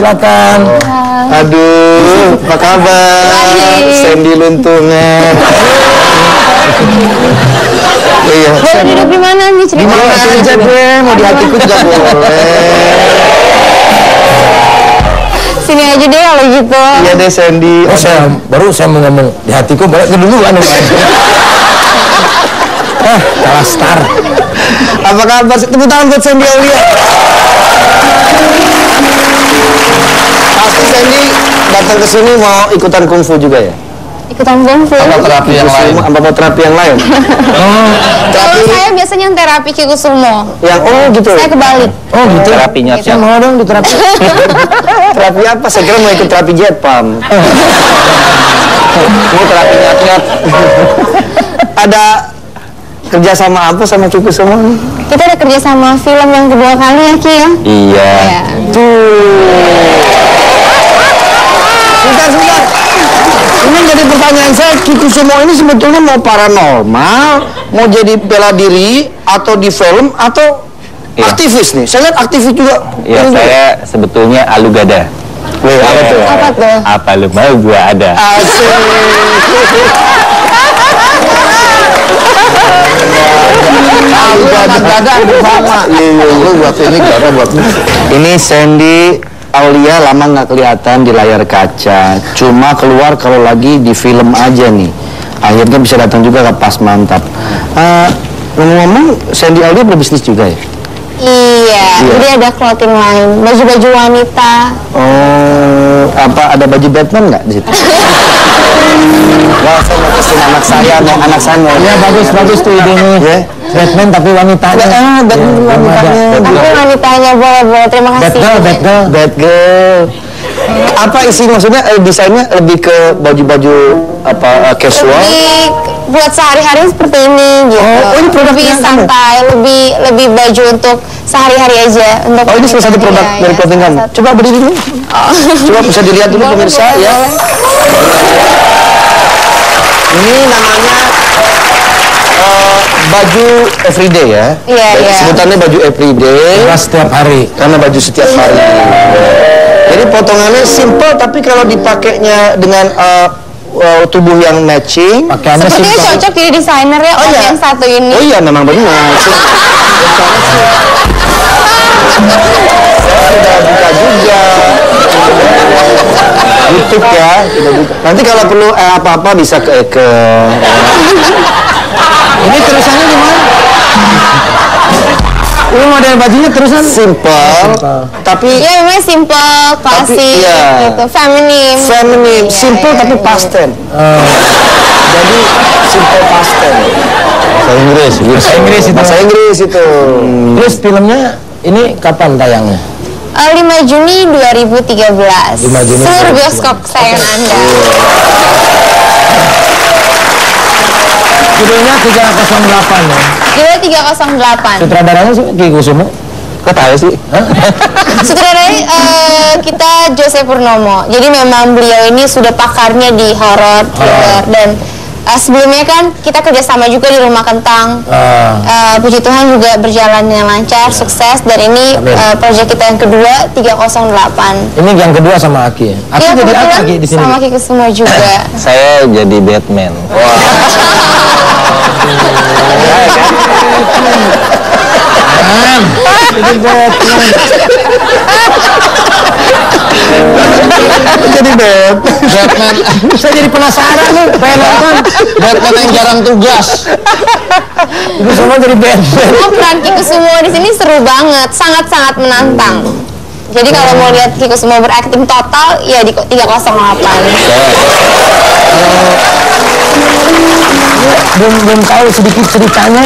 silakan. Aduh, apa kabar? Sandy Luntungan. iya, Boleh duduk di mana nih di cerita? mana aja gue, mau di hatiku juga boleh. Sini aja deh kalau gitu. Iya deh Sandy. Oh, saya baru saya mau ngomong di hatiku boleh ke dulu anu. Eh, kalah star. Apa kabar? Tepuk tangan buat Sandy Aulia. Pasti Sandy datang ke sini mau ikutan kungfu juga ya? Ikutan kungfu. terapi yang lain? Apa mau terapi yang lain? Kalau saya biasanya yang terapi Kikusumo. Yang oh gitu. Saya kebalik. Oh, gitu. Terapinya Gitu. Saya mau dong di terapi. terapi apa? Saya kira mau ikut terapi jet pump. mau terapi nyat-nyat. Ada kerja sama apa sama Kiki semua? Kita ada kerja sama film yang kedua kali ya Ki ya. Iya. Iya. Sebentar, Ini jadi pertanyaan saya, Kiki Sumo ini sebetulnya mau paranormal, mau jadi bela diri, atau di film, atau Iya. aktivis nih? Saya lihat aktivis juga. Ya, Ini juga. saya sebetulnya alugada. Wih, apa tuh? Apa tuh? Apa lu mau gua ada? Asik. Gada gada sama. Iya, gue buat ini gada buat ini Sandy Aulia lama nggak kelihatan di layar kaca. Cuma keluar kalau lagi di film aja nih. Akhirnya bisa datang juga ke Pas Mantap. Eh, ngomong-ngomong, Sandy Aulia berbisnis juga ya? Iya, Iya. jadi ada clothing line, baju-baju wanita. Oh, apa ada baju Batman nggak di situ? Wah, saya mau anak saya, mau anak saya mau. Ya bagus bagus tuh idenya. Ya. Batman tapi wanitanya. Ah, Batman Ya, wanitanya. Tapi wanitanya boleh-boleh, terima Bad kasih. girl, bad girl. Bad girl. Apa isi maksudnya eh, desainnya lebih ke baju-baju apa eh, casual? Lebih buat sehari-hari seperti ini gitu. Oh, oh, ini produknya lebih kamu? santai, lebih lebih baju untuk sehari-hari aja. Untuk Oh ini salah satu produk Iya, dari iya, clothing salah kamu. Coba berdiri dulu. Coba bisa dilihat dulu Boleh, pemirsa boleh, ya. boleh. Ini namanya baju everyday ya. Iya, iya. Sebutannya baju everyday. Pas setiap hari. karena baju setiap hari. Jadi potongannya simple tapi kalau dipakainya dengan eh, eh, tubuh yang matching. Pakaiannya Sepertinya simpel. cocok jadi desainer ya Oh, iya. yang satu ini. Oh iya memang benar. Sudah buka juga. YouTube ya, sudah buka. Nanti kalau perlu eh, apa-apa bisa ke Eke. Ini terusannya gimana? Ini model bajunya terusan Simple, tapi Iya memang simple, klasik, iya. gitu, feminim. feminim, Iya, simple iya, tapi iya. pasten. Jadi simple pasten. Bahasa Inggris, Bahasa Inggris itu. Bahasa Inggris itu. Terus filmnya ini kapan tayangnya? Eh, 5 Juni 2013. 5 Juni Seluruh 2013. bioskop kesayangan Anda. Judulnya 308 ya. Judul 308. Sutradaranya sih Ki Kusumo. Kok tahu sih? Sutradarai eh, kita Jose Purnomo. Jadi memang beliau ini sudah pakarnya di horor, thriller dan eh, sebelumnya kan kita kerjasama juga di Rumah Kentang. Ah. Eh, puji Tuhan juga berjalan dengan lancar, sukses dan ini Amin. eh, proyek kita yang kedua 308. Ini yang kedua sama Aki ya. Aki Iya, jadi apa Aki di sini? Sama Kiki semua juga. Saya jadi Batman. Jadi Batman. Jadi. Batman. Saya jadi penasaran nih, pengen nonton. Batman yang jarang tugas. Itu semua jadi Batman. Oh, peran semua di sini seru banget, sangat-sangat menantang. Jadi kalau mau lihat Kiko semua berakting total, ya di 308. Belum belum tahu sedikit ceritanya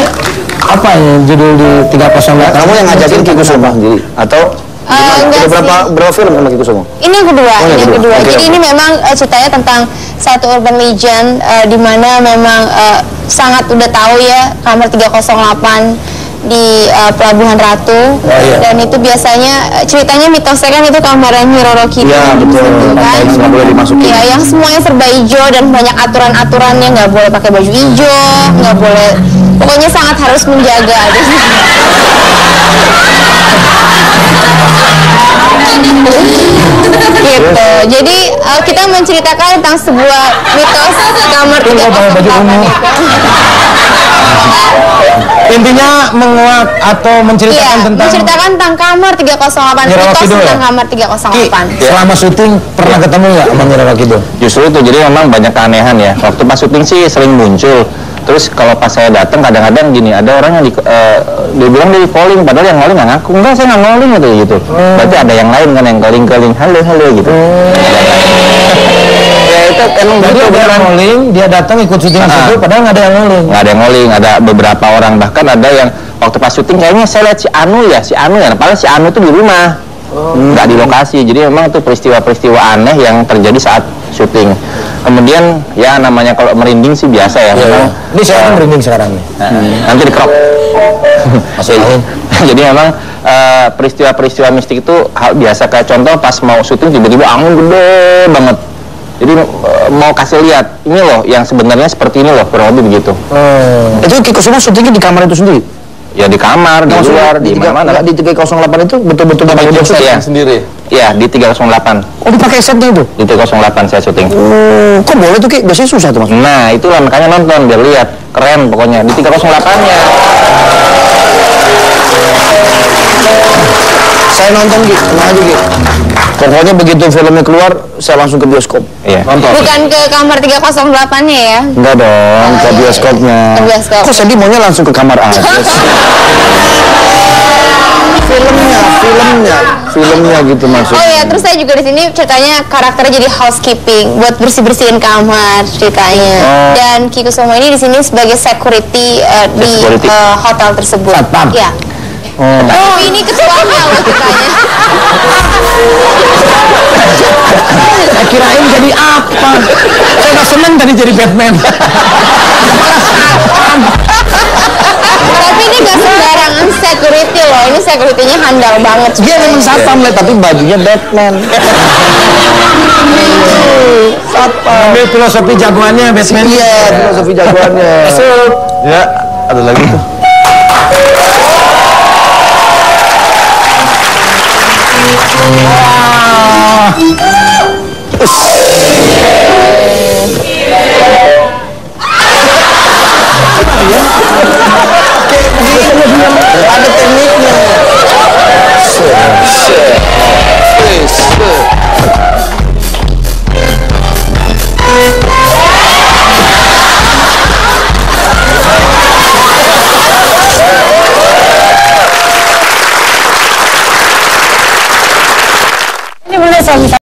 apa ya judul di 308 Kamu yang ngajakin Kiku Suma sendiri atau enggak Udah berapa sih. berapa film sama Kiku Suma? Ini yang kedua, Oh, ini yang kedua. kedua. Jadi oke. ini memang eh, ceritanya tentang satu urban legend eh, di mana memang eh, sangat udah tahu ya kamar 308 di eh, Pelabuhan Ratu iya. dan itu biasanya eh, ceritanya mitosnya kan itu kamarnya Roro Kidul Iya di betul. kan. Yang nggak boleh dimasukin. Iya, yang semuanya serba hijau dan banyak aturan-aturannya nggak boleh pakai baju hijau, nggak boleh, pokoknya sangat harus menjaga. gitu. Jadi eh, kita menceritakan tentang sebuah mitos kamar Tunggu, pakai baju 308 ungu. itu. Intinya menguak atau Iya, menceritakan tentang menceritakan tentang kamar 308 Nyirawa mitos ya? tentang kamar Ki, 308. selama syuting pernah ketemu nggak sama Nyirawa Kidul? Justru itu jadi memang banyak keanehan ya. Waktu pas syuting sih sering muncul. Terus kalau pas saya datang kadang-kadang gini ada orang yang di, eh, dia bilang dia di calling padahal yang calling nggak ngaku. Enggak saya nggak calling gitu. Gitu. Berarti ada yang lain kan yang calling calling halo halo gitu. ya itu emang Jadi ada yang calling, dia datang ikut syuting di Ah. situ, padahal nggak ada yang calling. nggak ada yang calling ada beberapa orang. Bahkan ada yang waktu pas syuting kayaknya saya lihat si Anu ya si Anu ya. Padahal si Anu tuh di rumah. Nggak di lokasi. Jadi memang itu peristiwa-peristiwa aneh yang terjadi saat syuting kemudian ya namanya kalau merinding sih biasa ya memang Ini saya kan merinding sekarang nih. Nah, nanti di crop Masukin. jadi memang eh, peristiwa-peristiwa mistik itu hal biasa kayak contoh pas mau syuting tiba-tiba angin gede banget jadi eh, mau kasih lihat ini loh yang sebenarnya seperti ini loh kurang lebih begitu Oh. Itu Kiko syutingnya di kamar itu sendiri? Ya di kamar di luar di mana-mana di 308 itu betul-betul syuting syuting ya. sendiri? Iya di 308 Oh dipakai setnya itu? di 308 saya syuting. Oh, kok boleh tuh Ki? Biasanya susah tuh mas Nah itulah makanya nonton biar lihat keren pokoknya di 308 nya. Saya nonton Ki, tenang aja Ki Pokoknya begitu filmnya keluar, saya langsung ke bioskop Iya. Bukan ke kamar 308-nya ya. Enggak dong, Oh, ke iya. bioskopnya Ke bioskop. Kok Sandy maunya langsung ke kamar aja filmnya, filmnya Filmnya gitu Oh maksudnya ya, terus saya juga di sini ceritanya karakternya jadi housekeeping buat bersih bersihin kamar ceritanya. Oh. Dan Kiko Somo ini di sini sebagai security eh, di Security. eh, hotel tersebut. Satpam. Ya. Oh. Tapi ini ketuanya loh ceritanya. Saya kirain jadi apa? Saya nggak seneng tadi jadi Batman. Tapi ini gak sembarangan security loh. Ini securitynya handal banget. Dia memang satpam lah, tapi bajunya Batman Satpam Ambil filosofi jagoannya Batman. Iya, filosofi jagoannya Ya ada lagi tuh. Ini bener